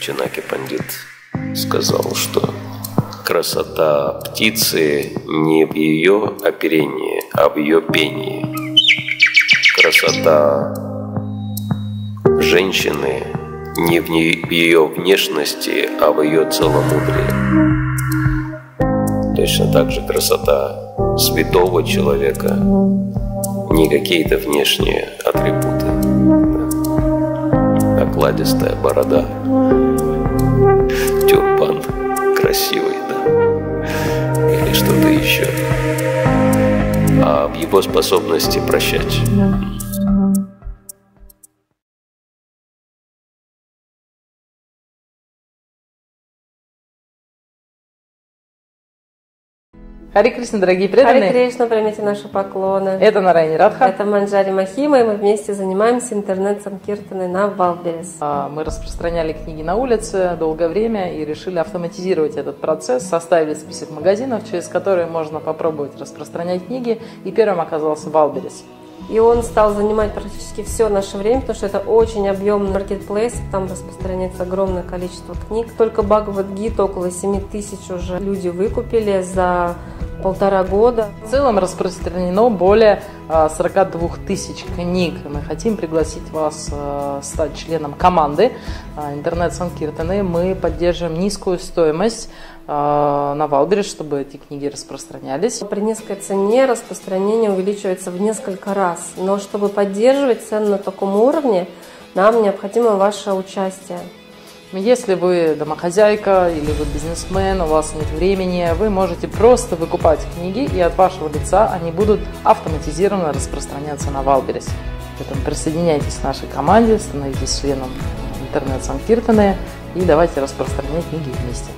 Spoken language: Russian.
Чанаки Пандит сказал, что красота птицы не в ее оперении, а в ее пении. Красота женщины не в ее внешности, а в ее целомудрии. Точно так же красота святого человека не какие-то внешние атрибуты. Окладистая борода, его способности прощать. Хари Кришна, дорогие преданные. Хари Кришна, примите наши поклоны. Это Нарайни Радха. Это Манджари Махима, и мы вместе занимаемся интернет-санкиртаной на Wildberries. А, мы распространяли книги на улице долгое время и решили автоматизировать этот процесс. Составили список магазинов, через которые можно попробовать распространять книги, и первым оказался Wildberries. И он стал занимать практически все наше время, потому что это очень объемный маркетплейс, там распространяется огромное количество книг. Только Бхагавад-гит около 7 тысяч уже люди выкупили за полтора года. В целом распространено более 42 а, тысяч книг. Мы хотим пригласить вас а, стать членом команды а, интернет-санкиртаны. Мы поддерживаем низкую стоимость на Wildberries, чтобы эти книги распространялись. При низкой цене распространение увеличивается в несколько раз. Но чтобы поддерживать цену на таком уровне, нам необходимо ваше участие. Если вы домохозяйка или вы бизнесмен, у вас нет времени, вы можете просто выкупать книги, и от вашего лица они будут автоматизированно распространяться на Wildberries. Поэтому присоединяйтесь к нашей команде, становитесь членом интернет-санкиртаны и давайте распространять книги вместе.